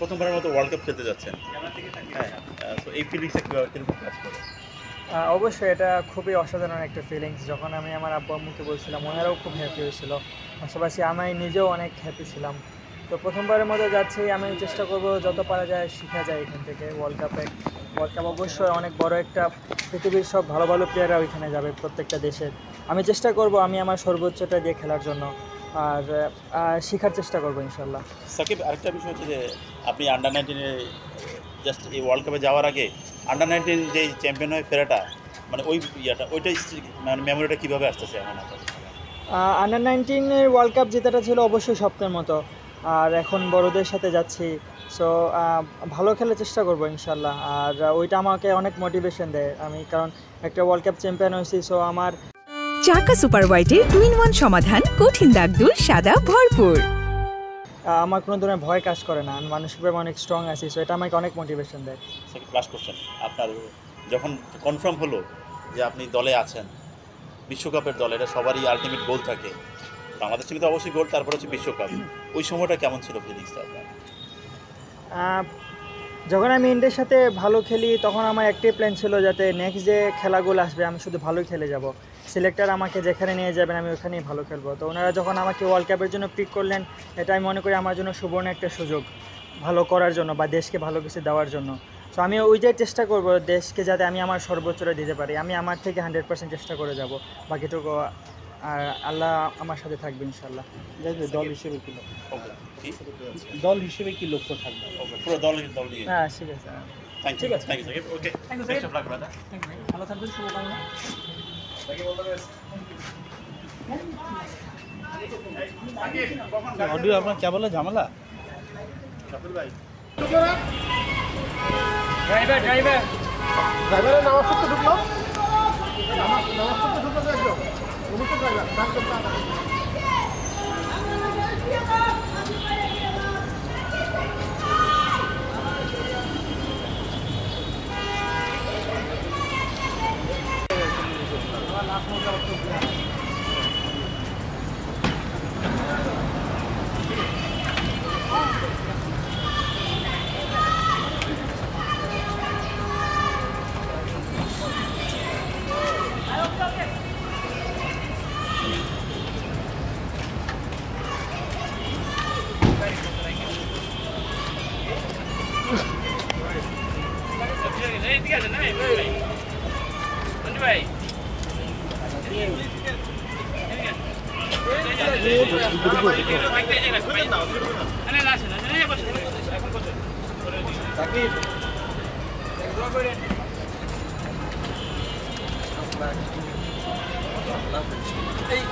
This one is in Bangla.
প্রথমবারের ওয়ার্ল্ড কাপ হ্যাঁ করে? অবশ্যই এটা খুবই অসাধারণ একটা ফিলিংস যখন আমি আমার আব্বু আম্মুকে বলছিলাম, ওনারাও খুব হ্যাপি হয়েছিল। পাশাপাশি আমি নিজেও অনেক হ্যাপি ছিলাম। তো প্রথমবারের মতো যাচ্ছি, আমি চেষ্টা করব যত পারা যায় শেখা যায় এখান থেকে ওয়ার্ল্ড কাপে ওয়ার্ল্ড কাপ অবশ্যই অনেক বড় একটা পৃথিবীর সব ভালো ভালো প্লেয়াররা ওইখানে যাবে প্রত্যেকটা দেশের। আমি চেষ্টা করব আমি আমার সর্বোচ্চটা দিয়ে খেলার জন্য। আর শেখার চেষ্টা করব ইনশাল্লাহ। সাকিব আরেকটা বিষয় হচ্ছে যে আপনি আন্ডার নাইনটিনে জাস্ট এই ওয়ার্ল্ড কাপে যাওয়ার আগে আন্ডার নাইনটিন যে চ্যাম্পিয়ন হয়ে ফেরাটা মানে ওই ইয়েটা ওইটা মানে মেমোরিটা কীভাবে আসতেছে এখন আন্ডার নাইনটিনের ওয়ার্ল্ড কাপ জেতাটা ছিল অবশ্যই স্বপ্নের মতো। আর এখন বড়দের সাথে যাচ্ছি সো ভালো খেলার চেষ্টা করব ইনশাল্লাহ। আর ওইটা আমাকে অনেক মোটিভেশন দেয়। আমি কারণ একটা ওয়ার্ল্ড কাপ চ্যাম্পিয়ন হয়েছি সো আমার চাকা সুপার হোয়াইটের টু ইন ওয়ান সমাধান কঠিন দাগ দূর সাদা ভরপুর। আমার কোনো ধরনের ভয় কাজ করে না আমি মানসিকভাবে অনেক স্ট্রং আছি সো এটা আমাকে অনেক মোটিভেশন দেয়। সাকিব লাস্ট কোশ্চেন আপনার যখন কনফার্ম হলো যে আপনি দলে আছেন বিশ্বকাপের দলে এটা সবারই আলটিমেট গোল থাকে। বাংলাদেশ টিমে তো অবশ্যই গোল তারপর হচ্ছে বিশ্বকাপ। ওই সময়টা কেমন ছিল ফিলিংসটা আপনার? যখন আমি ইন্ডিয়ার সাথে ভালো খেলি, তখন আমার একটাই প্ল্যান ছিল যাতে নেক্সট যে খেলাগুলো আসবে, আমি শুধু ভালোই খেলে যাব। সিলেক্টর আমাকে যেখানে নিয়ে যাবেন, আমি ওখানেই ভালো খেলব। তো ওনারা যখন আমাকে ওয়ার্ল্ড কাপের জন্য পিক করলেন, এটা আমি মনে করি আমার জন্য সুবর্ণ একটা সুযোগ, ভালো করার জন্য বা দেশকে ভালো কিছু দেওয়ার জন্য। তো আমি ওইটাই চেষ্টা করব, দেশকে যাতে আমি আমার সর্বোচ্চটা দিতে পারি। আমি আমার থেকে হান্ড্রেড পার্সেন্ট চেষ্টা করে যাব, বাকিটুকু আর আল্লাহ আমার সাথে থাকবে ইনশাল্লাহ দল হিসেবে কি দল হিসেবে কি লক্ষ্য থাকবে? পুরো দল দল নিয়ে। হ্যাঁ ঠিক আছে। Thank you thank you okay of luck ভালো থাকবেন শুভকামনা। অডিও আপনার কে বলে? ঝামেলা? ড্রাইভার ড্রাইভার ড্রাইভারের নামাজ ঢুকলো Gracias. তো ড্রাইভার ডাক করতে হবে। এই